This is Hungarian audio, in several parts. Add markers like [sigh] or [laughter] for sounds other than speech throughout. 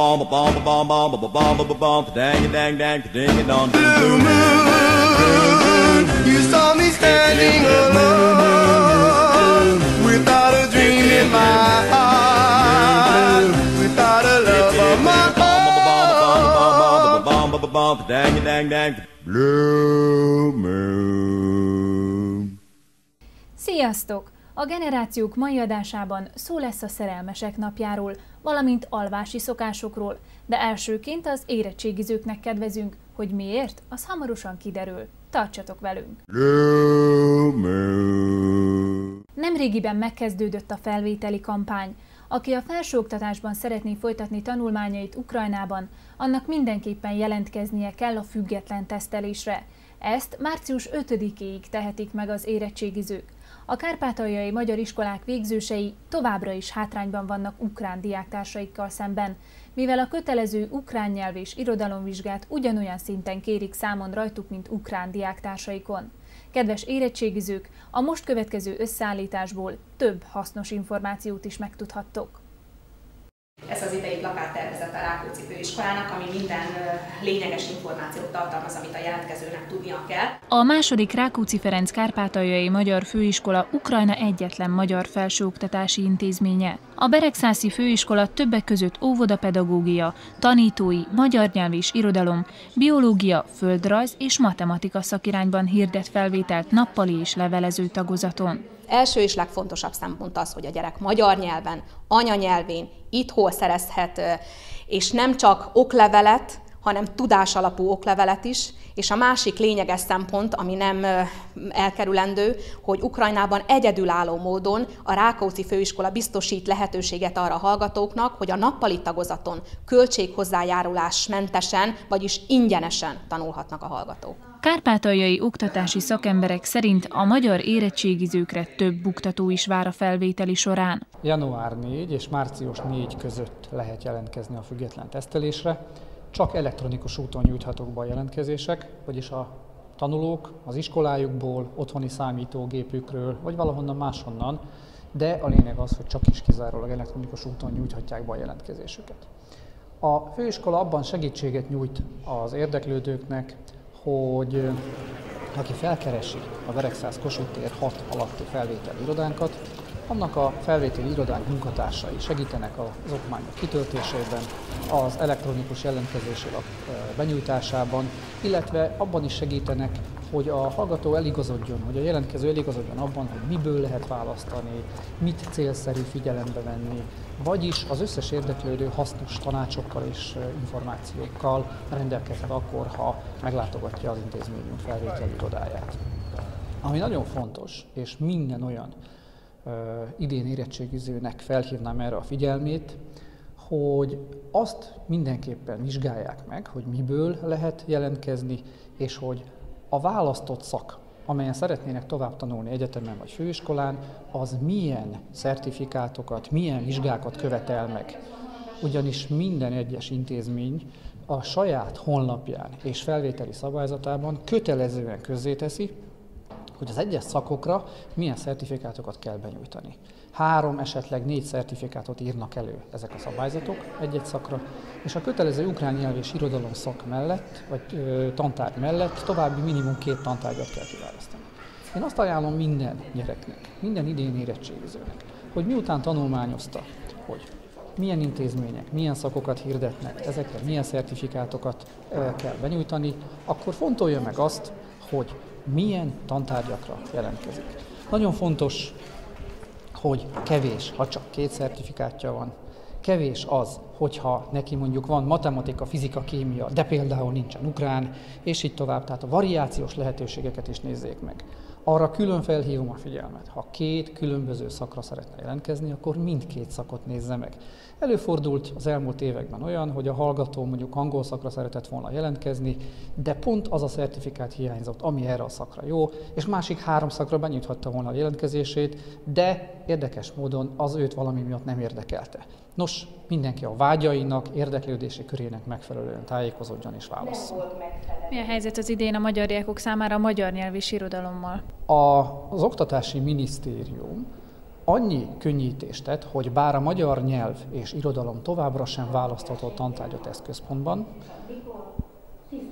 bomb bomb bomb bomb bomb bomb bomb dang dang dang ding it on blue moon you saw me standing alone without a dream in my heart without a love of my own dang dang dang blue moon Sziasztok! A generációk mai adásában szó lesz a szerelmesek napjáról, valamint alvási szokásokról, de elsőként az érettségizőknek kedvezünk, hogy miért, az hamarosan kiderül. Tartsatok velünk! Nemrégiben megkezdődött a felvételi kampány. Aki a felsőoktatásban szeretné folytatni tanulmányait Ukrajnában, annak mindenképpen jelentkeznie kell a független tesztelésre. Ezt március 5-éig tehetik meg az érettségizők. A kárpátaljai magyar iskolák végzősei továbbra is hátrányban vannak ukrán diáktársaikkal szemben, mivel a kötelező ukrán nyelv és irodalomvizsgát ugyanolyan szinten kérik számon rajtuk, mint ukrán diáktársaikon. Kedves érettségizők, a most következő összeállításból több hasznos információt is megtudhattok. Ez az idei plakáttervezet a Rákóczi Főiskolának, ami minden lényeges információt tartalmaz, amit a jelentkezőnek tudnia kell. A második Rákóczi Ferenc Kárpátaljai Magyar Főiskola Ukrajna egyetlen magyar felsőoktatási intézménye. A Beregszászi Főiskola többek között óvodapedagógia, tanítói, magyar nyelv és irodalom, biológia, földrajz és matematika szakirányban hirdet felvételt nappali és levelező tagozaton. Első és legfontosabb szempont az, hogy a gyerek magyar nyelven, anyanyelvén, itthon szerezhet, ö, és nem csak oklevelet, hanem tudásalapú oklevelet is, és a másik lényeges szempont, ami nem elkerülendő, hogy Ukrajnában egyedülálló módon a Rákóczi Főiskola biztosít lehetőséget arra a hallgatóknak, hogy a nappali tagozaton költséghozzájárulás mentesen, vagyis ingyenesen tanulhatnak a hallgatók. Kárpátaljai oktatási szakemberek szerint a magyar érettségizőkre több buktató is vár a felvételi során. Január 4 és március 4 között lehet jelentkezni a független tesztelésre. Csak elektronikus úton nyújthatók be a jelentkezések, vagyis a tanulók az iskolájukból, otthoni számítógépükről, vagy valahonnan máshonnan, de a lényeg az, hogy csak is kizárólag elektronikus úton nyújthatják be a jelentkezésüket. A főiskola abban segítséget nyújt az érdeklődőknek, hogy aki felkeresi a Veregszáz Kossuth tér 6 alatti felvételi irodánkat, annak a felvételi irodánk munkatársai segítenek az okmányok kitöltésében, az elektronikus ö, benyújtásában, illetve abban is segítenek, hogy a hallgató eligazodjon, hogy a jelentkező eligazodjon abban, hogy miből lehet választani, mit célszerű figyelembe venni, vagyis az összes érdeklődő hasznos tanácsokkal és információkkal rendelkezhet akkor, ha meglátogatja az intézményünk felvételi irodáját. Ami nagyon fontos, és minden olyan ö, idén érettségizőnek felhívnám erre a figyelmét, hogy azt mindenképpen vizsgálják meg, hogy miből lehet jelentkezni, és hogy a választott szak, amelyen szeretnének tovább tanulni egyetemen vagy főiskolán, az milyen szertifikátokat, milyen vizsgákat követel meg. Ugyanis minden egyes intézmény a saját honlapján és felvételi szabályzatában kötelezően közzéteszi, hogy az egyes szakokra milyen szertifikátokat kell benyújtani. Három, esetleg négy szertifikátot írnak elő ezek a szabályzatok egy-egy szakra, és a kötelező ukrán nyelv és irodalom szak mellett, vagy ö, tantárgy mellett további minimum két tantárgyat kell kiválasztani. Én azt ajánlom minden gyereknek, minden idén érettségizőnek, hogy miután tanulmányozta, hogy milyen intézmények, milyen szakokat hirdetnek, ezekre milyen szertifikátokat kell benyújtani, akkor fontolja meg azt, hogy milyen tantárgyakra jelentkezik. Nagyon fontos, hogy kevés, ha csak két szertifikátja van, kevés az, hogyha neki mondjuk van matematika, fizika, kémia, de például nincsen ukrán, és így tovább, tehát a variációs lehetőségeket is nézzék meg. Arra külön felhívom a figyelmet, ha két különböző szakra szeretne jelentkezni, akkor mindkét szakot nézze meg. Előfordult az elmúlt években olyan, hogy a hallgató mondjuk angol szakra szeretett volna jelentkezni, de pont az a szertifikát hiányzott, ami erre a szakra jó, és másik három szakra benyújthatta volna a jelentkezését, de érdekes módon az őt valami miatt nem érdekelte. Nos, mindenki a vágyainak, érdeklődési körének megfelelően tájékozódjon és válasszon. Mi a helyzet az idén a magyar diákok számára a magyar nyelv és irodalommal? A, az Oktatási Minisztérium annyi könnyítést tett, hogy bár a magyar nyelv és irodalom továbbra sem választható tantárgyat eszközpontban,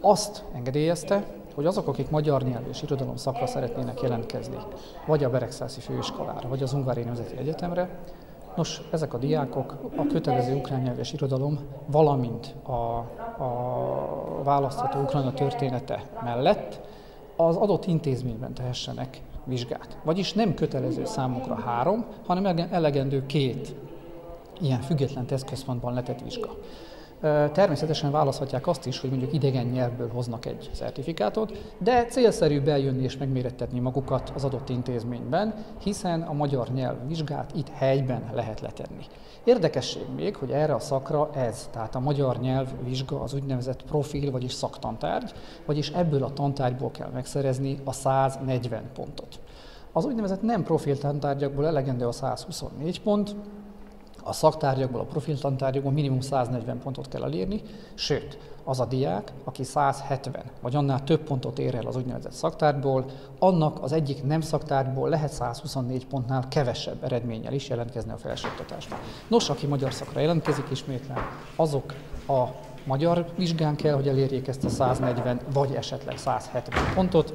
azt engedélyezte, hogy azok, akik magyar nyelv és irodalom szakra szeretnének jelentkezni, vagy a Beregszászi Főiskolára, vagy az Ungvári Nemzeti Egyetemre, Nos, ezek a diákok a kötelező ukrán nyelv és irodalom, valamint a, a választható ukrajna története mellett az adott intézményben tehessenek vizsgát. Vagyis nem kötelező számukra három, hanem elegendő két ilyen független tesztközpontban letett vizsga. Természetesen választhatják azt is, hogy mondjuk idegen nyelvből hoznak egy szertifikátot, de célszerű bejönni és megmérettetni magukat az adott intézményben, hiszen a magyar nyelv vizsgát itt helyben lehet letenni. Érdekesség még, hogy erre a szakra ez, tehát a magyar nyelv vizsga az úgynevezett profil, vagyis szaktantárgy, vagyis ebből a tantárgyból kell megszerezni a 140 pontot. Az úgynevezett nem profil tantárgyakból elegendő a 124 pont, a szaktárgyakból, a profiltantárgyakból minimum 140 pontot kell elérni, sőt, az a diák, aki 170 vagy annál több pontot ér el az úgynevezett szaktárgyból, annak az egyik nem szaktárgyból lehet 124 pontnál kevesebb eredménnyel is jelentkezni a felsőoktatásba. Nos, aki magyar szakra jelentkezik ismétlen, azok a magyar vizsgán kell, hogy elérjék ezt a 140 vagy esetleg 170 pontot,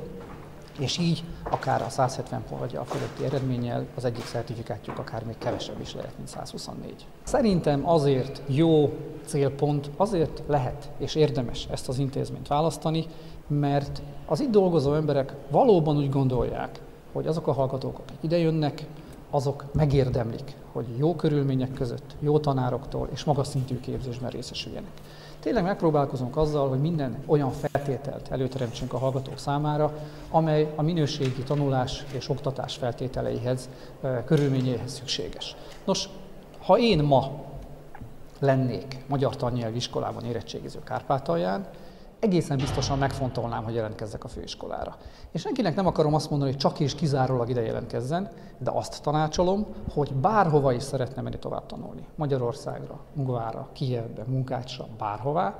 és így akár a 170 pont vagy a fölötti eredménnyel az egyik szertifikátjuk akár még kevesebb is lehet, mint 124. Szerintem azért jó célpont, azért lehet és érdemes ezt az intézményt választani, mert az itt dolgozó emberek valóban úgy gondolják, hogy azok a hallgatók, akik idejönnek, azok megérdemlik, hogy jó körülmények között, jó tanároktól és magas szintű képzésben részesüljenek. Tényleg megpróbálkozunk azzal, hogy minden olyan feltételt előteremtsünk a hallgatók számára, amely a minőségi tanulás és oktatás feltételeihez, körülményéhez szükséges. Nos, ha én ma lennék magyar tannyelvi iskolában érettségiző Kárpátalján, egészen biztosan megfontolnám, hogy jelentkezzek a főiskolára. És senkinek nem akarom azt mondani, hogy csak és kizárólag ide jelentkezzen, de azt tanácsolom, hogy bárhova is szeretne menni tovább tanulni. Magyarországra, Ungvára, Kijevbe, Munkácsra, bárhová,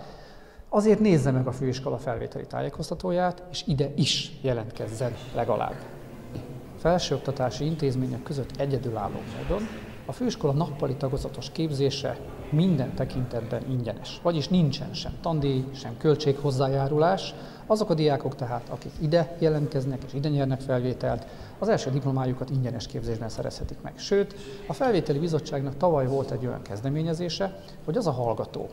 azért nézze meg a főiskola felvételi tájékoztatóját, és ide is jelentkezzen legalább. Felsőoktatási intézmények között egyedülálló módon a főiskola nappali tagozatos képzése minden tekintetben ingyenes, vagyis nincsen sem tandíj, sem költséghozzájárulás. Azok a diákok tehát, akik ide jelentkeznek és ide nyernek felvételt, az első diplomájukat ingyenes képzésben szerezhetik meg. Sőt, a felvételi bizottságnak tavaly volt egy olyan kezdeményezése, hogy az a hallgató,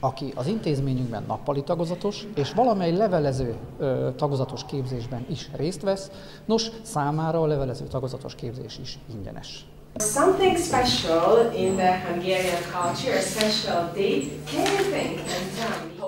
aki az intézményünkben nappali tagozatos, és valamely levelező ö, tagozatos képzésben is részt vesz, nos, számára a levelező tagozatos képzés is ingyenes. Something special in the Hungarian culture, a special me?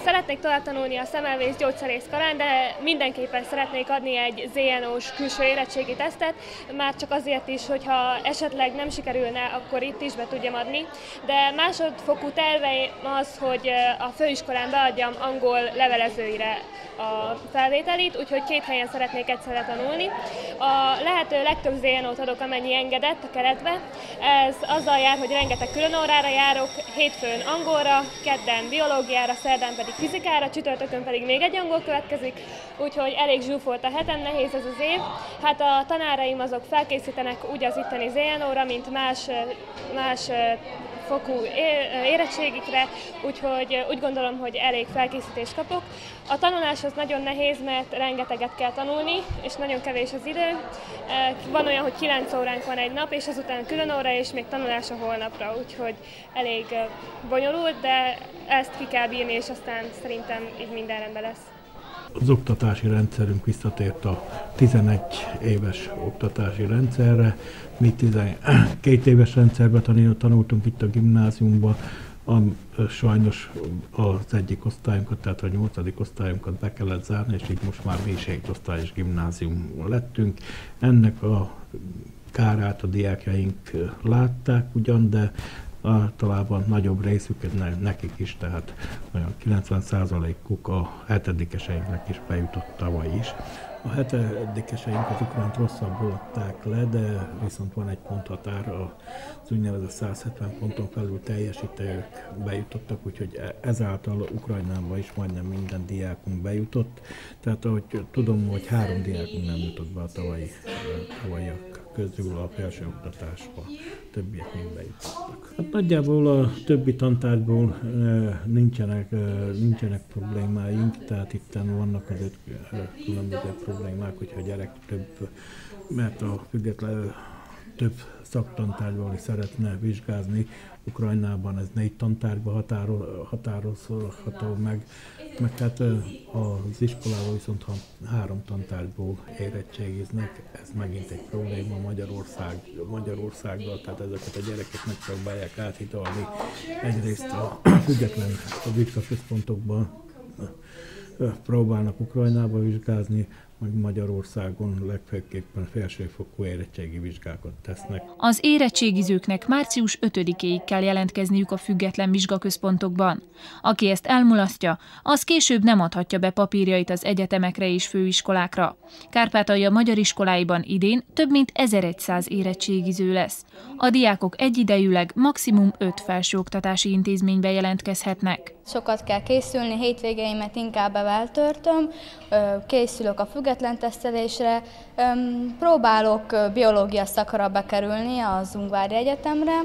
Szeretnék tovább tanulni a szemelvész gyógyszerész karán, de mindenképpen szeretnék adni egy ZNO-s külső érettségi tesztet, már csak azért is, hogyha esetleg nem sikerülne, akkor itt is be tudjam adni. De másodfokú terve az, hogy a főiskolán beadjam angol levelezőire a felvételit, úgyhogy két helyen szeretnék egyszerre tanulni. A lehető legtöbb ZNO-t adok, amennyi engedett a keretbe. Ez azzal jár, hogy rengeteg külön órára járok, hétfőn angolra, kedden biológiára, szerdán pedig fizikára, csütörtökön pedig még egy angol következik, úgyhogy elég zsúfolt a hetem, nehéz ez az év. Hát a tanáraim azok felkészítenek úgy az itteni ZNO-ra, mint más, más fokú érettségikre, úgyhogy úgy gondolom, hogy elég felkészítést kapok. A tanulás az nagyon nehéz, mert rengeteget kell tanulni, és nagyon kevés az idő. Van olyan, hogy 9 óránk van egy nap, és azután külön óra, és még tanulás a holnapra, úgyhogy elég bonyolult, de ezt ki kell bírni, és aztán szerintem így minden rendben lesz. Az oktatási rendszerünk visszatért a 11 éves oktatási rendszerre. Mi 12 [clears throat] éves rendszerben tanultunk itt a gimnáziumban, a, sajnos az egyik osztályunkat, tehát a nyolcadik osztályunkat be kellett zárni, és így most már mi is egy osztályos gimnázium lettünk. Ennek a kárát a diákjaink látták ugyan, de általában nagyobb részük nekik is, tehát olyan 90%-uk a hetedikeseinknek is bejutott tavaly is. A hetedikeseink az ukránt rosszabbul adták le, de viszont van egy ponthatár, az úgynevezett 170 ponton felül teljesítők bejutottak, úgyhogy e- ezáltal Ukrajnába is majdnem minden diákunk bejutott. Tehát ahogy tudom, hogy három diákunk nem jutott be a tavalyi, tavalyiak közül a felsőoktatásba, többiek mind bejutottak. Hát nagyjából a többi tantárgyból nincsenek, nincsenek problémáink, tehát itt vannak azért különböző problémák, hogyha a gyerek több, mert a független több szaktantárgyból is szeretne vizsgázni. Ukrajnában ez négy tantárgyba határol, határozható meg, meg hát az iskolában viszont ha három tantárgyból érettségiznek, ez megint egy probléma Magyarország, Magyarországgal, tehát ezeket a gyerekek megpróbálják áthidalni. Egyrészt a [clears throat] független a vizsgaközpontokban próbálnak Ukrajnába vizsgázni, meg Magyarországon legfőképpen felsőfokú érettségi vizsgákat tesznek. Az érettségizőknek március 5-éig kell jelentkezniük a független vizsgaközpontokban. Aki ezt elmulasztja, az később nem adhatja be papírjait az egyetemekre és főiskolákra. Kárpátalja magyar iskoláiban idén több mint 1100 érettségiző lesz. A diákok egyidejűleg maximum 5 felsőoktatási intézménybe jelentkezhetnek. Sokat kell készülni, hétvégeimet inkább eltörtöm, készülök a független tesztelésre, próbálok biológia szakra bekerülni az Ungvári Egyetemre,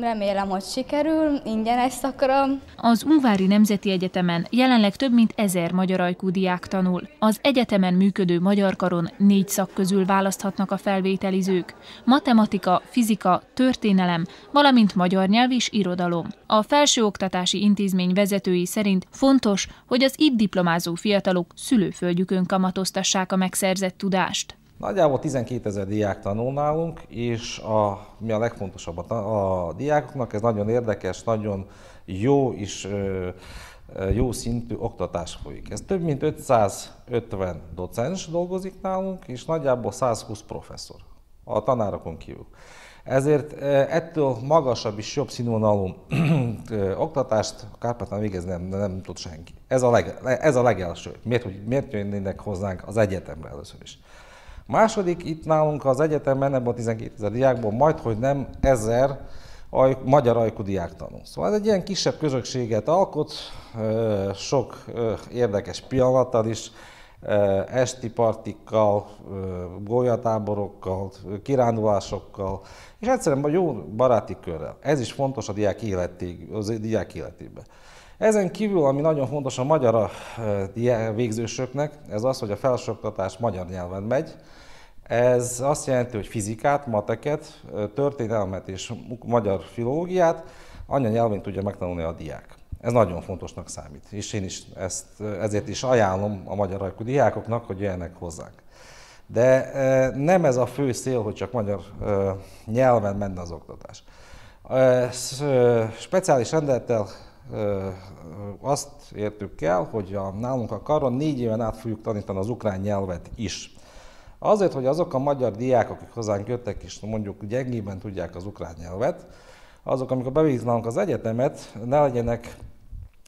remélem, hogy sikerül, ingyenes szakra. Az Ungvári Nemzeti Egyetemen jelenleg több mint ezer magyar ajkú diák tanul. Az egyetemen működő magyar karon négy szak közül választhatnak a felvételizők. Matematika, fizika, történelem, valamint magyar nyelv és irodalom. A felsőoktatási intézmény vezetői szerint fontos, hogy az itt diplomázó fiatalok szülőföldjükön kamatoztassák a megszerzett tudást. Nagyjából 12 ezer diák tanul nálunk, és a, mi a legfontosabb a, a diákoknak, ez nagyon érdekes, nagyon jó és ö, jó szintű oktatás folyik. Ez több mint 550 docens dolgozik nálunk, és nagyjából 120 professzor a tanárokon kívül. Ezért ettől magasabb és jobb színvonalú oktatást Kárpátán végezni nem, nem tud senki. Ez a, leg, ez a legelső. Miért, hogy miért jönnének hozzánk az egyetemre először is? Második, itt nálunk az egyetemen, ebben a 12 ezer diákból majd, hogy nem ezer aj, magyar ajkú diák tanul. Szóval ez egy ilyen kisebb közösséget alkot, sok érdekes pillanattal is, esti partikkal, golyatáborokkal, kirándulásokkal, és egyszerűen jó baráti körrel. Ez is fontos a diák, életé, az diák életében. Ezen kívül, ami nagyon fontos a magyar végzősöknek, ez az, hogy a felsőoktatás magyar nyelven megy. Ez azt jelenti, hogy fizikát, mateket, történelmet és magyar filológiát anyanyelvén tudja megtanulni a diák. Ez nagyon fontosnak számít, és én is ezt, ezért is ajánlom a magyar ajkú diákoknak, hogy jöjjenek hozzánk. De nem ez a fő szél, hogy csak magyar nyelven menne az oktatás. Speciális rendelettel azt értük el, hogy a, nálunk a karon négy éven át fogjuk tanítani az ukrán nyelvet is. Azért, hogy azok a magyar diákok, akik hozzánk jöttek és mondjuk gyengében tudják az ukrán nyelvet, azok, amikor bevizsgálunk az egyetemet, ne legyenek,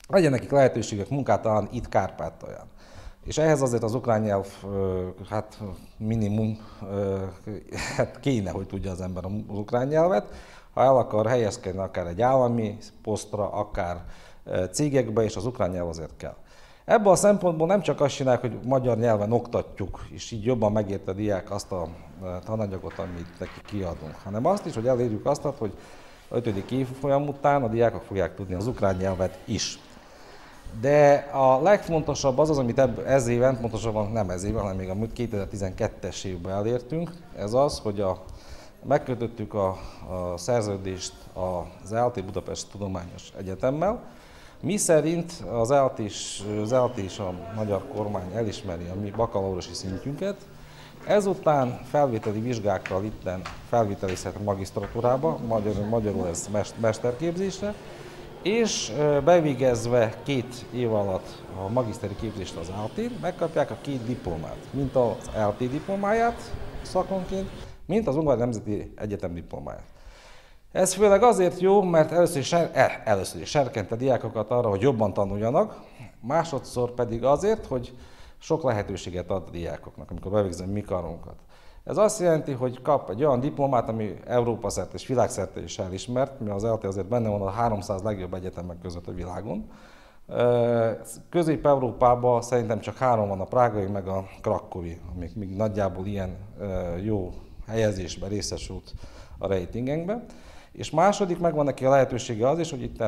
legyen nekik lehetőségek munkát találni itt Kárpátalján. És ehhez azért az ukrán nyelv, hát minimum, hát kéne, hogy tudja az ember az ukrán nyelvet. Ha el akar helyezkedni akár egy állami posztra, akár cégekbe, és az ukrán nyelv azért kell. Ebből a szempontból nem csak azt csinálják, hogy magyar nyelven oktatjuk, és így jobban megérte a diák azt a tananyagot, amit neki kiadunk, hanem azt is, hogy elérjük azt, hogy a 5. évfolyam után a diákok fogják tudni az ukrán nyelvet is. De a legfontosabb az az, amit ez éven, pontosabban nem ez éven, hanem még a 2012-es évben elértünk, ez az, hogy a, megkötöttük a, a szerződést az ELT Budapest Tudományos Egyetemmel, mi szerint az ELT és, az ELT a magyar kormány elismeri a mi bakalaurusi szintjünket, ezután felvételi vizsgákkal itten felvételizhet magisztratúrába, magyar, magyarul ez mesterképzésre, és bevégezve két év alatt a magiszteri képzést az LT, megkapják a két diplomát, mint az LT diplomáját szakonként, mint az Ungár Nemzeti Egyetem diplomáját. Ez főleg azért jó, mert először is, eh, először is serkente diákokat arra, hogy jobban tanuljanak, másodszor pedig azért, hogy sok lehetőséget ad a diákoknak, amikor bevégzem mi karunkat. Ez azt jelenti, hogy kap egy olyan diplomát, ami Európa szerte és világszerte is elismert, mi az ELTE azért benne van a 300 legjobb egyetemek között a világon. Közép-Európában szerintem csak három van, a prágai meg a krakowi, amik még nagyjából ilyen jó helyezésben részesült a rejtingekbe. És második, megvan neki a lehetősége az is, hogy itt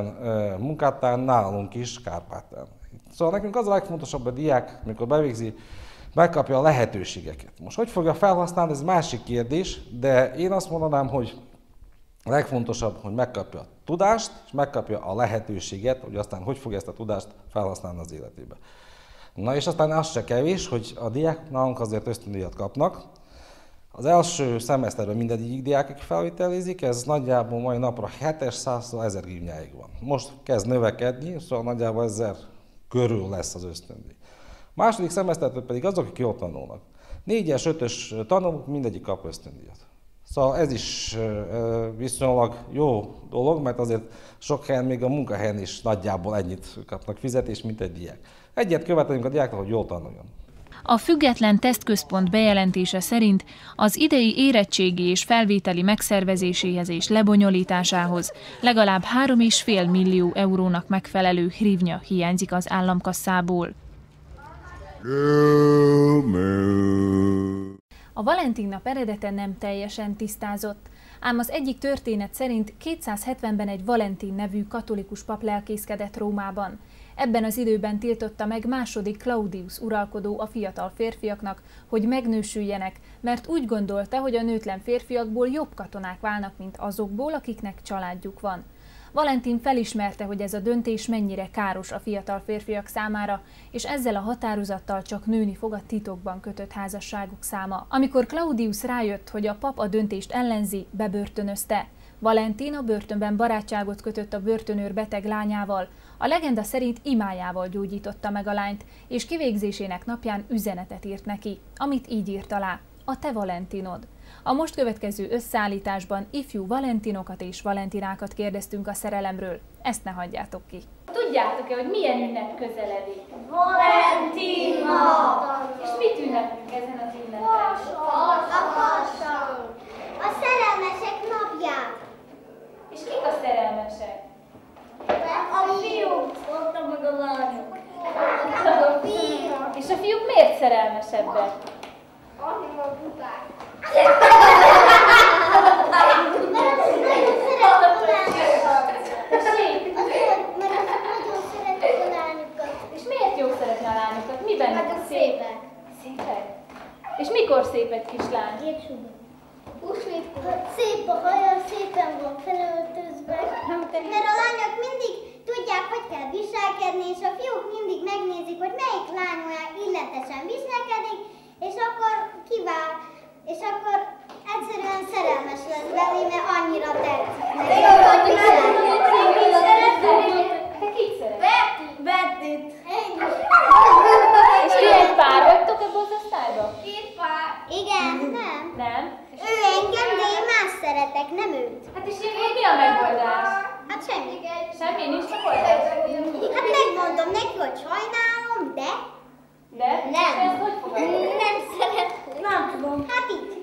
munkátán nálunk is Kárpátán. Szóval nekünk az a legfontosabb a diák, amikor bevégzi, megkapja a lehetőségeket. Most hogy fogja felhasználni, ez másik kérdés, de én azt mondanám, hogy a legfontosabb, hogy megkapja a tudást, és megkapja a lehetőséget, hogy aztán hogy fogja ezt a tudást felhasználni az életébe. Na és aztán az se kevés, hogy a diák nálunk azért ösztöndíjat kapnak. Az első szemeszterben mindegyik diák, aki felvételizik, ez nagyjából mai napra 700 1000 gimnyáig van. Most kezd növekedni, szóval nagyjából 1000 körül lesz az ösztöndíj. Második szemeszterben pedig azok, akik jól tanulnak. Négyes, ötös tanulók mindegyik kap ösztöndíjat. Szóval ez is viszonylag jó dolog, mert azért sok helyen, még a munkahelyen is nagyjából ennyit kapnak fizetést, mint egy diák. Egyet követelünk a diáknak, hogy jól tanuljon. A független tesztközpont bejelentése szerint az idei érettségi és felvételi megszervezéséhez és lebonyolításához legalább 3,5 millió eurónak megfelelő hrivnya hiányzik az államkasszából. A Valentin nap eredete nem teljesen tisztázott, ám az egyik történet szerint 270-ben egy Valentin nevű katolikus pap lelkészkedett Rómában. Ebben az időben tiltotta meg második Claudius uralkodó a fiatal férfiaknak, hogy megnősüljenek, mert úgy gondolta, hogy a nőtlen férfiakból jobb katonák válnak, mint azokból, akiknek családjuk van. Valentin felismerte, hogy ez a döntés mennyire káros a fiatal férfiak számára, és ezzel a határozattal csak nőni fog a titokban kötött házasságok száma. Amikor Claudius rájött, hogy a pap a döntést ellenzi, bebörtönözte. Valentin a börtönben barátságot kötött a börtönőr beteg lányával, a legenda szerint imájával gyógyította meg a lányt, és kivégzésének napján üzenetet írt neki, amit így írt alá. A te Valentinod. A most következő összeállításban ifjú Valentinokat és Valentinákat kérdeztünk a szerelemről. Ezt ne hagyjátok ki. Tudjátok-e, hogy milyen ünnep közeledik? Valentina! És mit ünnepünk ezen az ünnepen? A passan! A szerelmesek napját! És kik a szerelmesek? A fiúk! Ott meg a lányok! A fiúk! És a fiúk szerelmesebbek? Annyira buták! [laughs] És miért jó szeretni a lányokat? Mi benne Hát a szépek. Szépek? És mikor szép egy kislány? Gépsúba. Szép a haja, szépen van felöltözve. Mert a lányok mindig tudják, hogy kell viselkedni, és a fiúk mindig megnézik, hogy melyik lány olyan illetesen viselkedik, és akkor kivál, és akkor egyszerűen szerelmes lesz belé, mert annyira tetszik neki, hogy viselkedik. Te kit szeretsz? Betty! Betty-t! És ti egy pár vagytok ebben az osztályban? Két pár. Igen, nem. Nem? Ő engem, de én más szeretek, nem őt. Hát és így mi a megoldás? Hát semmi. Semmi, nincs megoldás? Hát megmondom neki, hogy sajnálom, de... De? Nem. És ezt hogy fogadod? Nem szeret. Nem tudom. Hát így.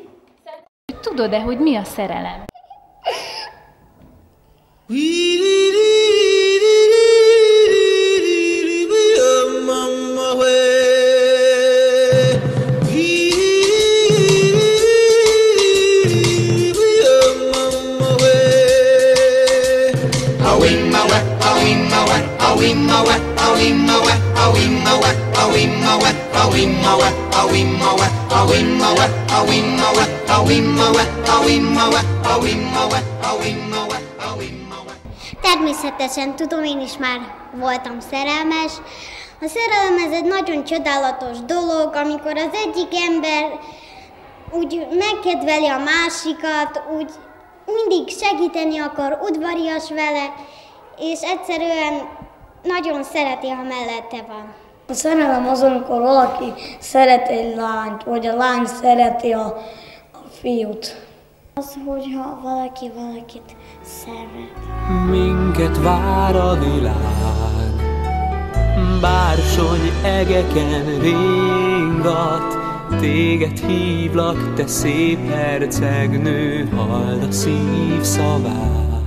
Tudod-e, hogy mi a szerelem? Természetesen tudom, én is már voltam szerelmes. A szerelem ez egy nagyon csodálatos dolog, amikor az egyik ember úgy megkedveli a másikat, úgy mindig segíteni akar, udvarias vele, és egyszerűen nagyon szereti, ha mellette van. A szerelem az, amikor valaki szeret egy lányt, vagy a lány szereti a, a fiút. Az, hogyha valaki valakit szeret. Minket vár a világ, bársony egeken ringat, Téged hívlak, te szép hercegnő, halld a szív szavát.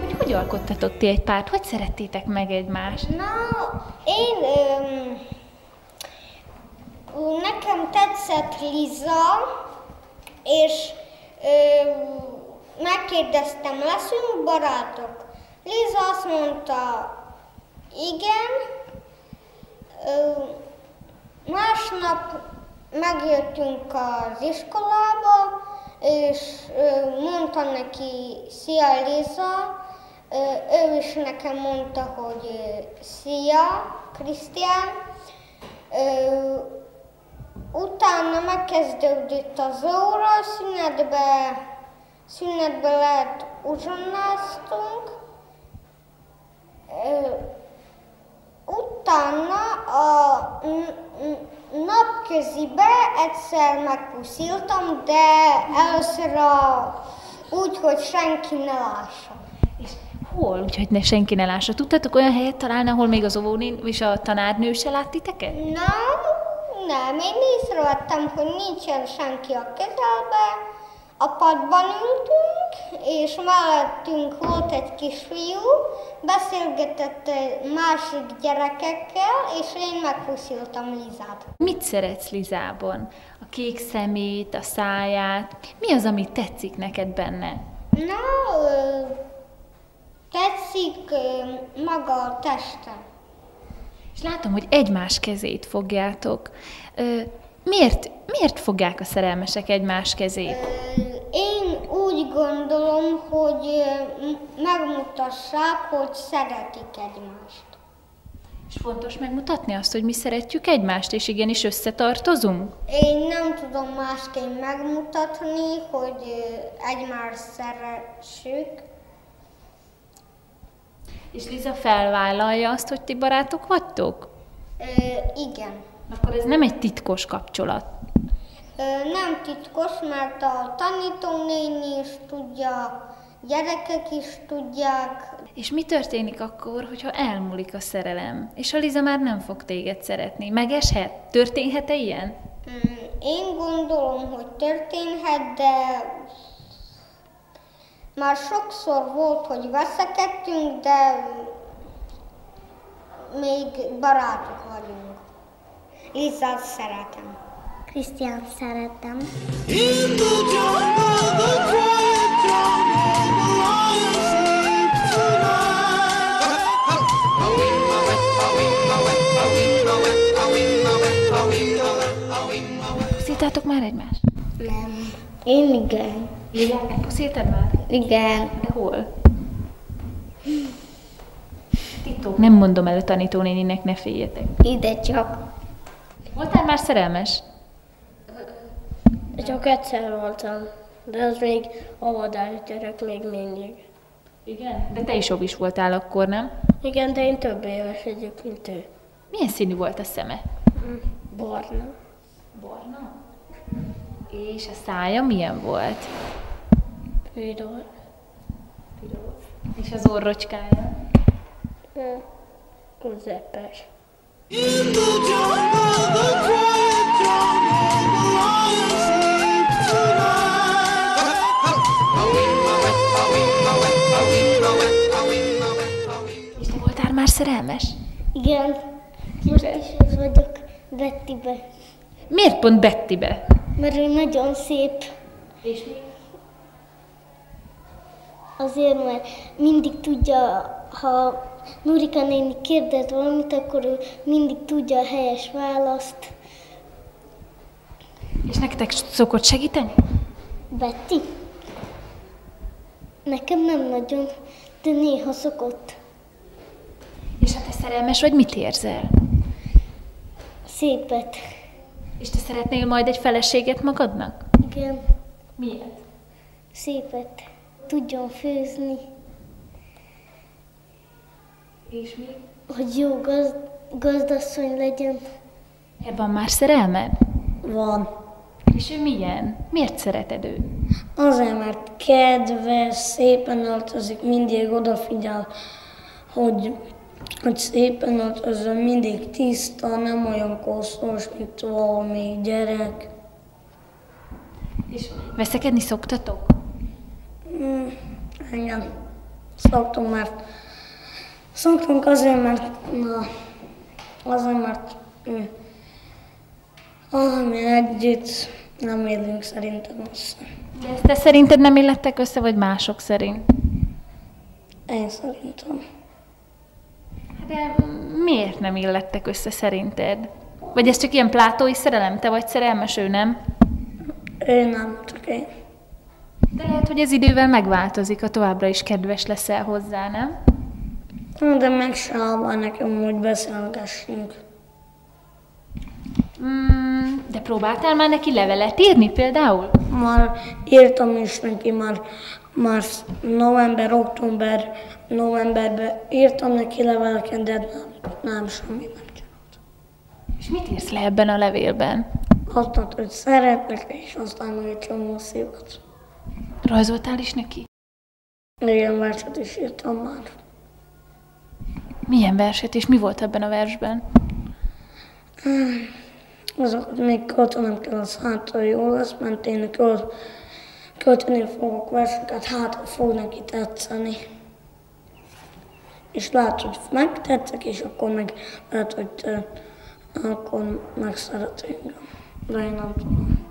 Hogy, hogy alkottatok ti egy párt? Hogy szerettétek meg egymást? Na, én... Öm, nekem tetszett Liza, és Ö, megkérdeztem, leszünk barátok? Liza azt mondta, igen. Másnap megjöttünk az iskolába, és ö, mondta neki, szia Liza, ő is nekem mondta, hogy szia, Krisztián. Utána megkezdődött az óra, szünetbe, szünetbe lehet uzsonnáztunk. Utána a napközibe egyszer megpusziltam, de először a, úgy, hogy senki ne lássa. Hol? Úgyhogy ne senki ne lássa. Tudtatok olyan helyet találni, ahol még az óvónén és a tanárnő se lát titeket? Nem, nem, én észrevettem, hogy nincsen senki a közelbe. A padban ültünk, és mellettünk volt egy kisfiú, beszélgetett másik gyerekekkel, és én megpusziltam Lizát. Mit szeretsz Lizában? A kék szemét, a száját? Mi az, ami tetszik neked benne? Na, tetszik maga a teste. És látom, hogy egymás kezét fogjátok. Miért, miért fogják a szerelmesek egymás kezét? Én úgy gondolom, hogy megmutassák, hogy szeretik egymást. És fontos megmutatni azt, hogy mi szeretjük egymást, és igenis összetartozunk? Én nem tudom másként megmutatni, hogy egymást szeressük. És Liza felvállalja azt, hogy ti barátok vagytok? Ö, igen. Akkor ez nem egy titkos kapcsolat. Ö, Nem titkos, mert a tanítónéni is tudja, gyerekek is tudják. És mi történik akkor, hogyha elmúlik a szerelem, és a Liza már nem fog téged szeretni? Megeshet? Történhet-e ilyen? Mm, Én gondolom, hogy történhet, de már sokszor volt, hogy veszekedtünk, de még barátok vagyunk. Lizát szeretem. Krisztián szeretem. Puszítátok már egymást? Nem. Én igen. Liza, puszítad már? Igen. De hol? Titok. Nem mondom el a tanítónéninek, ne féljetek. Ide csak. Voltál már szerelmes? Csak egyszer voltam, de az még óvodás gyerek még mindig. Igen? De te is is voltál akkor, nem? Igen, de én több éves vagyok, mint ő. Milyen színű volt a szeme? Barna. Barna. És a szája milyen volt? Piros. És az orrocskája? Közepes. És te voltál már szerelmes? Igen. Most is vagyok Bettibe. Miért pont Bettibe? Mert ő nagyon szép. És mi? Azért, mert mindig tudja, ha Nurika néni kérdez valamit, akkor ő mindig tudja a helyes választ. És nektek szokott segíteni? Betty? Nekem nem nagyon, de néha szokott. És ha te szerelmes vagy, mit érzel? Szépet. És te szeretnél majd egy feleséget magadnak? Igen, Miért? szépet. Tudjon főzni, És mi? hogy jó gaz, gazdasszony legyen. Van már szerelmed? Van. És ő milyen? Miért szereted őt? Azért, mert kedves, szépen öltözik, mindig odafigyel, hogy, hogy szépen öltözön, mindig tiszta, nem olyan koszos, mint valami gyerek. És veszekedni szoktatok? Mm, igen, szoktunk, mert szoktunk azért, mert na, azért, mert mm, valami együtt nem élünk szerintem össze. De ezt te szerinted nem illettek össze, vagy mások szerint? Én szerintem. De miért nem illettek össze szerinted? Vagy ez csak ilyen plátói szerelem? Te vagy szerelmes, ő nem? Ő nem, csak én. De lehet, hogy ez idővel megváltozik, a továbbra is kedves leszel hozzá, nem? De meg se van nekem, hogy beszélgessünk. Mm, de próbáltál már neki levelet írni például? Már írtam is neki, már, már november, október, novemberben írtam neki leveleket, de nem, nem semmi nem csinált. És mit írsz le ebben a levélben? Azt hogy szeretnek, és aztán egy csomó szívat. Rajzoltál is neki? Igen, verset is írtam már. Milyen verset, és mi volt ebben a versben? Azokat még költenem kell, az hát jó lesz, mert én költ, költeni fogok verseket, hát fog neki tetszeni. És lehet, hogy megtetszek, és akkor meg lehet, hogy te, akkor megszeret engem. De én nem tudom.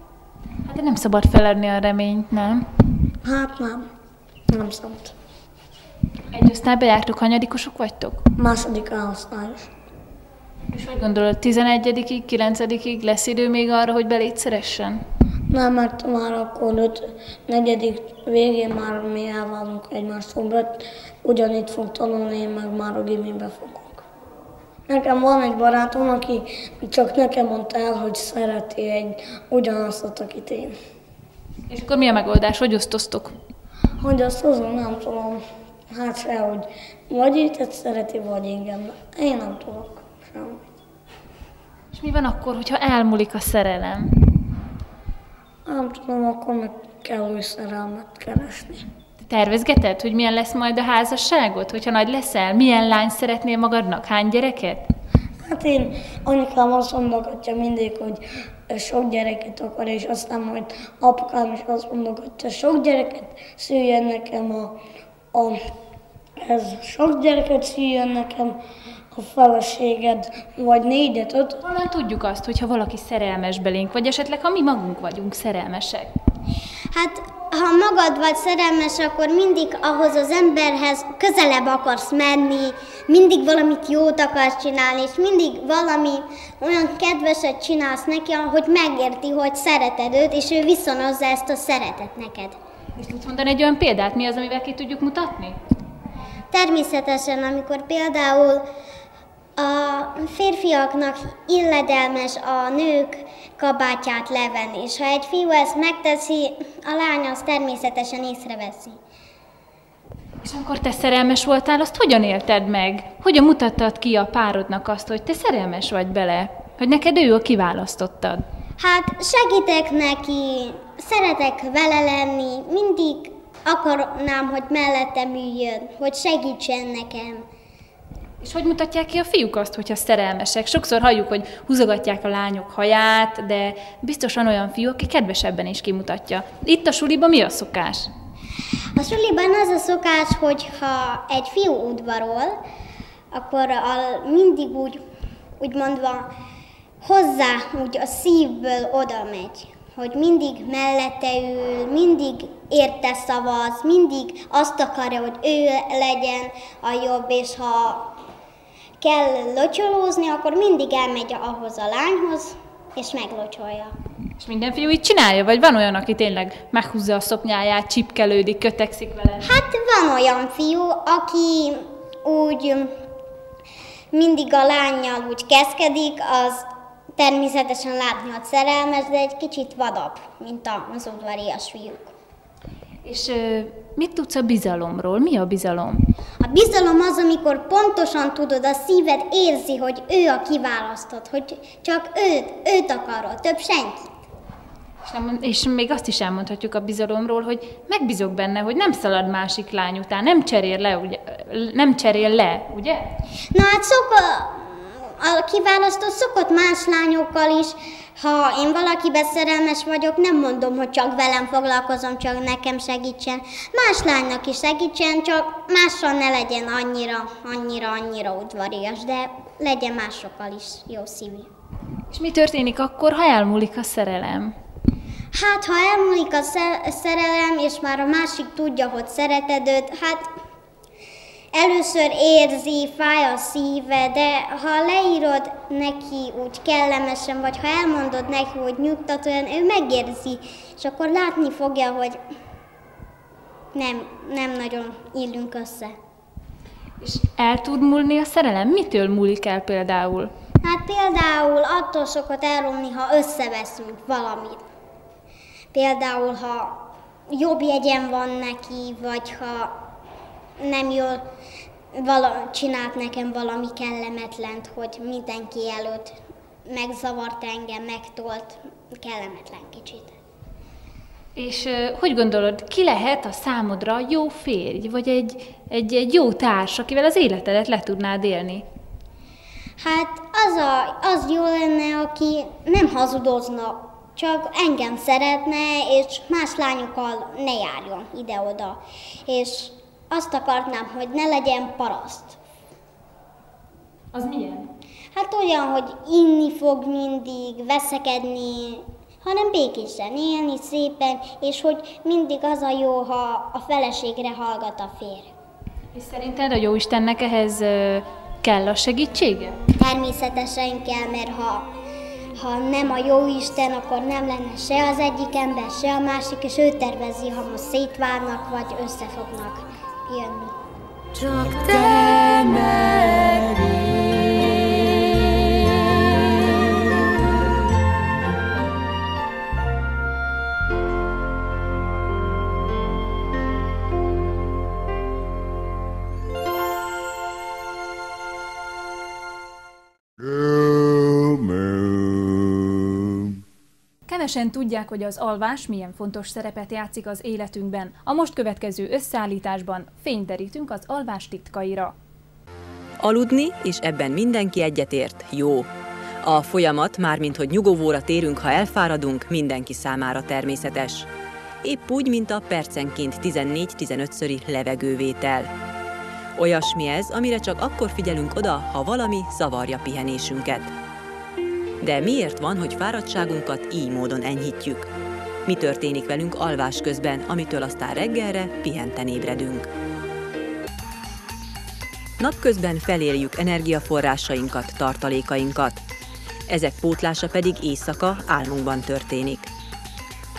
Hát de nem szabad feladni a reményt, nem? Hát nem. Nem szabad. Egy osztályba jártok, hanyadikosok vagytok? Második elhasználás. És hogy gondolod, 11 9 lesz idő még arra, hogy belét szeressen? Nem, mert már akkor öt, negyedik végén már mi elválunk egymástól, mert ugyanitt fog tanulni, én meg már a gimibe fogok. Nekem van egy barátom, aki csak nekem mondta el, hogy szereti egy ugyanazt, akit én. És akkor mi a megoldás? Hogy osztoztok? Hogy azt azon nem tudom. Hát se, hogy vagy őt szereti, vagy engem. Én nem tudok semmit. És mi van akkor, hogyha elmúlik a szerelem? Nem tudom, akkor meg kell új szerelmet keresni. Te tervezgeted, hogy milyen lesz majd a házasságod, hogyha nagy leszel? Milyen lány szeretnél magadnak? Hány gyereket? Hát én, anyukám azt mondogatja mindig, hogy sok gyereket akar, és aztán majd apukám is azt mondogatja, sok gyereket szüljön nekem a, a ez sok gyereket szüljön nekem a feleséged, vagy négyet, öt. Honnan tudjuk azt, hogyha valaki szerelmes belénk, vagy esetleg ha mi magunk vagyunk szerelmesek? Hát, ha magad vagy szerelmes, akkor mindig ahhoz az emberhez közelebb akarsz menni, mindig valamit jót akarsz csinálni, és mindig valami olyan kedveset csinálsz neki, hogy megérti, hogy szereted őt, és ő viszonozza ezt a szeretet neked. És tudsz mondani egy olyan példát, mi az, amivel ki tudjuk mutatni? Természetesen, amikor például a férfiaknak illedelmes a nők kabátját levenni, és ha egy fiú ezt megteszi, a lány azt természetesen észreveszi. És amikor te szerelmes voltál, azt hogyan élted meg? Hogyan mutattad ki a párodnak azt, hogy te szerelmes vagy bele? Hogy neked ő a kiválasztottad? Hát segítek neki, szeretek vele lenni, mindig akarnám, hogy mellettem üljön, hogy segítsen nekem. És hogy mutatják ki a fiúk azt, hogyha szerelmesek? Sokszor halljuk, hogy húzogatják a lányok haját, de biztosan olyan fiú, aki kedvesebben is kimutatja. Itt a suliban mi a szokás? A suliban az a szokás, hogy ha egy fiú udvarol, akkor a, mindig úgy, úgy mondva hozzá úgy a szívből oda megy hogy mindig mellette ül, mindig érte szavaz, mindig azt akarja, hogy ő legyen a jobb, és ha kell locsolózni, akkor mindig elmegy ahhoz a lányhoz, és meglocsolja. És minden fiú így csinálja? Vagy van olyan, aki tényleg meghúzza a szoknyáját, csipkelődik, kötekszik vele? Hát van olyan fiú, aki úgy mindig a lányjal úgy kezdkedik, az természetesen látni, hogy szerelmes, de egy kicsit vadabb, mint az udvarias fiúk. És mit tudsz a bizalomról? Mi a bizalom? A bizalom az, amikor pontosan tudod, a szíved érzi, hogy ő a kiválasztott, hogy csak őt, őt akarod, több senkit. És, nem, és még azt is elmondhatjuk a bizalomról, hogy megbízok benne, hogy nem szalad másik lány után, nem cserél le, ugye? Nem cserél le, ugye? Na hát szok, a kiválasztó szokott más lányokkal is, ha én valakibe szerelmes vagyok, nem mondom, hogy csak velem foglalkozom, csak nekem segítsen. Más lánynak is segítsen, csak mással ne legyen annyira, annyira, annyira udvarias, de legyen másokkal is jó szívű. És mi történik akkor, ha elmúlik a szerelem? Hát, ha elmúlik a szerelem, és már a másik tudja, hogy szereted őt, hát először érzi, fáj a szíve, de ha leírod neki úgy kellemesen, vagy ha elmondod neki, hogy nyugtatóan, ő megérzi, és akkor látni fogja, hogy nem, nem nagyon illünk össze. És el tud múlni a szerelem? Mitől múlik el például? Hát például attól sokat elromni, ha összeveszünk valamit. Például, ha jobb jegyen van neki, vagy ha nem jól vala, csinált nekem valami kellemetlent, hogy mindenki előtt megzavart engem, megtolt, kellemetlen kicsit. És hogy gondolod, ki lehet a számodra jó férj, vagy egy, egy, egy jó társ, akivel az életedet le tudnád élni? Hát az, a, az jó lenne, aki nem hazudozna, csak engem szeretne, és más lányokkal ne járjon ide-oda. És azt akarnám, hogy ne legyen paraszt. Az milyen? Hát olyan, hogy inni fog mindig, veszekedni, hanem békésen élni szépen, és hogy mindig az a jó, ha a feleségre hallgat a férj. És szerinted a Jóistennek ehhez kell a segítsége? Természetesen kell, mert ha, ha nem a jó Isten, akkor nem lenne se az egyik ember, se a másik, és ő tervezi, ha most szétválnak, vagy össze fognak jönni. Csak te merjél. Kevesen tudják, hogy az alvás milyen fontos szerepet játszik az életünkben. A most következő összeállításban fényderítünk az alvás titkaira. Aludni, és ebben mindenki egyetért, jó. A folyamat, mármint hogy nyugovóra térünk, ha elfáradunk, mindenki számára természetes. Épp úgy, mint a percenként 14-15-szöri levegővétel. Olyasmi ez, amire csak akkor figyelünk oda, ha valami zavarja pihenésünket. De miért van, hogy fáradtságunkat így módon enyhítjük? Mi történik velünk alvás közben, amitől aztán reggelre pihenten ébredünk? Napközben feléljük energiaforrásainkat, tartalékainkat. Ezek pótlása pedig éjszaka álmunkban történik.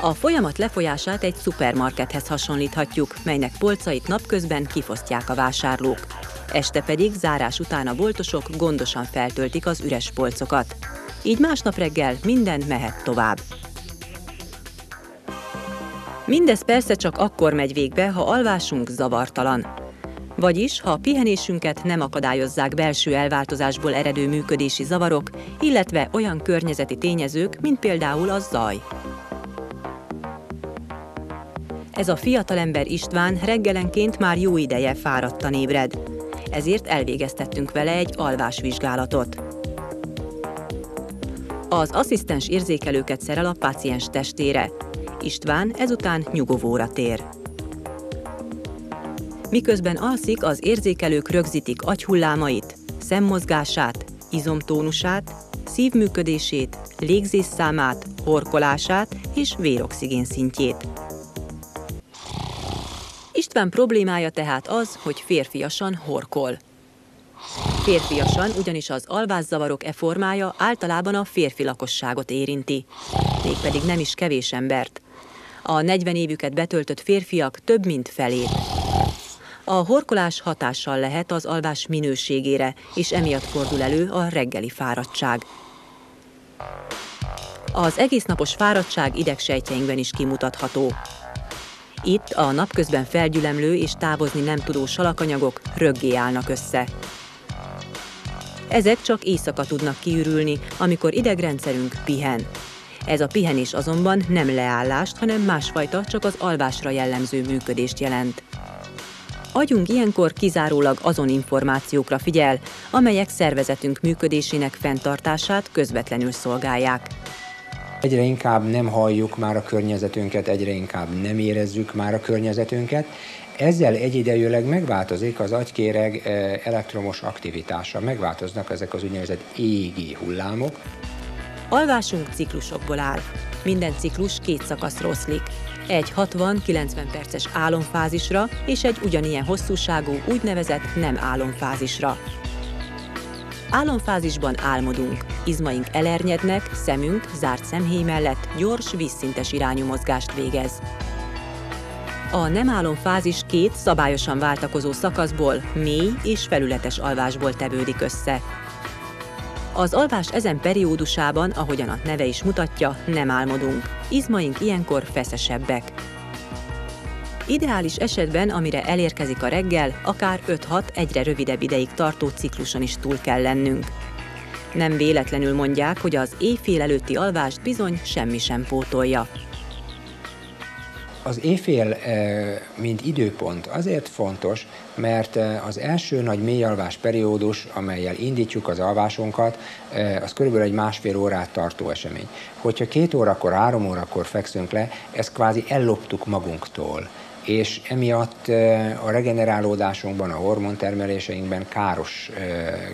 A folyamat lefolyását egy szupermarkethez hasonlíthatjuk, melynek polcait napközben kifosztják a vásárlók. Este pedig zárás után a boltosok gondosan feltöltik az üres polcokat így másnap reggel minden mehet tovább. Mindez persze csak akkor megy végbe, ha alvásunk zavartalan. Vagyis, ha a pihenésünket nem akadályozzák belső elváltozásból eredő működési zavarok, illetve olyan környezeti tényezők, mint például a zaj. Ez a fiatalember István reggelenként már jó ideje fáradtan ébred. Ezért elvégeztettünk vele egy alvásvizsgálatot. Az asszisztens érzékelőket szerel a páciens testére. István ezután nyugovóra tér. Miközben alszik, az érzékelők rögzítik agyhullámait, szemmozgását, izomtónusát, szívműködését, légzésszámát, horkolását és véroxigén szintjét. István problémája tehát az, hogy férfiasan horkol. Férfiasan ugyanis az alvászavarok e formája általában a férfi lakosságot érinti, mégpedig nem is kevés embert. A 40 évüket betöltött férfiak több mint felét. A horkolás hatással lehet az alvás minőségére, és emiatt fordul elő a reggeli fáradtság. Az egésznapos fáradtság idegsejtjeinkben is kimutatható. Itt a napközben felgyülemlő és távozni nem tudó salakanyagok röggé állnak össze. Ezek csak éjszaka tudnak kiürülni, amikor idegrendszerünk pihen. Ez a pihenés azonban nem leállást, hanem másfajta, csak az alvásra jellemző működést jelent. Agyunk ilyenkor kizárólag azon információkra figyel, amelyek szervezetünk működésének fenntartását közvetlenül szolgálják. Egyre inkább nem halljuk már a környezetünket, egyre inkább nem érezzük már a környezetünket, ezzel egyidejűleg megváltozik az agykéreg eh, elektromos aktivitása, megváltoznak ezek az úgynevezett égi hullámok. Alvásunk ciklusokból áll. Minden ciklus két szakaszra oszlik. Egy 60-90 perces álomfázisra és egy ugyanilyen hosszúságú úgynevezett nem álomfázisra. Álomfázisban álmodunk, izmaink elernyednek, szemünk zárt szemhéj mellett gyors, vízszintes irányú mozgást végez. A nem álomfázis két szabályosan váltakozó szakaszból, mély és felületes alvásból tevődik össze. Az alvás ezen periódusában, ahogyan a neve is mutatja, nem álmodunk. Izmaink ilyenkor feszesebbek. Ideális esetben, amire elérkezik a reggel, akár 5-6 egyre rövidebb ideig tartó cikluson is túl kell lennünk. Nem véletlenül mondják, hogy az éjfél előtti alvást bizony semmi sem pótolja. Az éjfél, mint időpont azért fontos, mert az első nagy mélyalvás periódus, amelyel indítjuk az alvásunkat, az körülbelül egy másfél órát tartó esemény. Hogyha két órakor, három órakor fekszünk le, ezt kvázi elloptuk magunktól és emiatt a regenerálódásunkban, a hormontermeléseinkben káros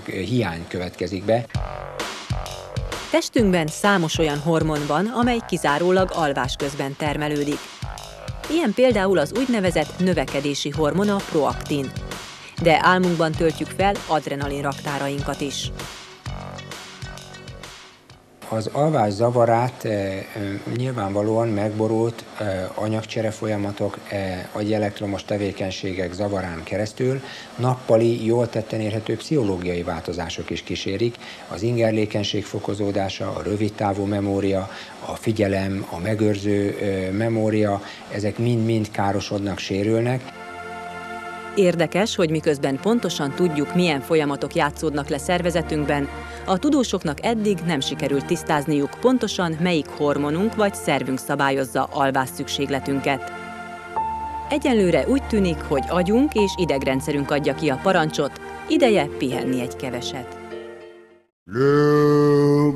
hiány következik be. Testünkben számos olyan hormon van, amely kizárólag alvás közben termelődik. Ilyen például az úgynevezett növekedési hormon a proaktin. De álmunkban töltjük fel adrenalin raktárainkat is. Az alvás zavarát e, nyilvánvalóan megborult e, anyagcsere folyamatok, agy elektromos tevékenységek zavarán keresztül nappali, jól tetten érhető pszichológiai változások is kísérik, az ingerlékenység fokozódása, a rövidtávú memória, a figyelem, a megőrző memória, ezek mind-mind károsodnak, sérülnek. Érdekes, hogy miközben pontosan tudjuk, milyen folyamatok játszódnak le szervezetünkben, a tudósoknak eddig nem sikerült tisztázniuk pontosan, melyik hormonunk vagy szervünk szabályozza alvás szükségletünket. Egyenlőre úgy tűnik, hogy agyunk és idegrendszerünk adja ki a parancsot, ideje pihenni egy keveset. Blue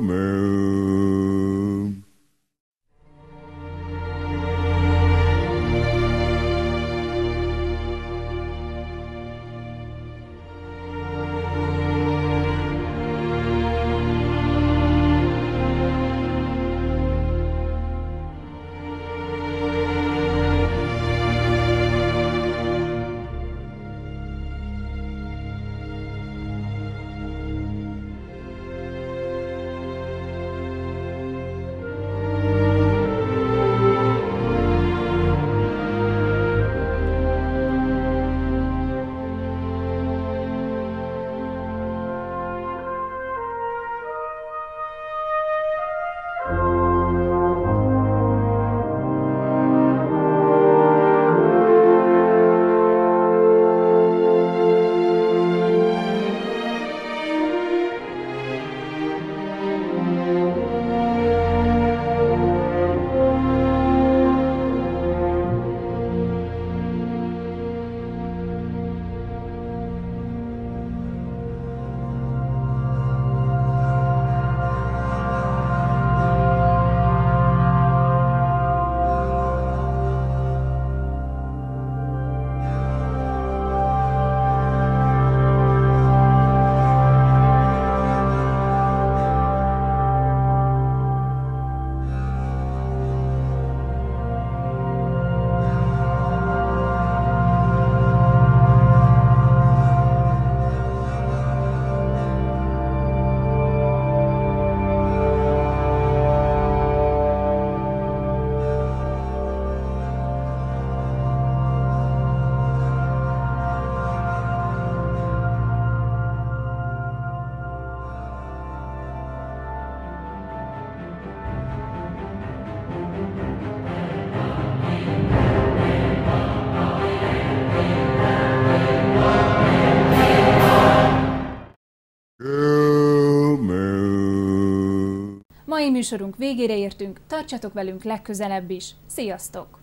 Mai műsorunk végére értünk, tartsatok velünk legközelebb is. Sziasztok!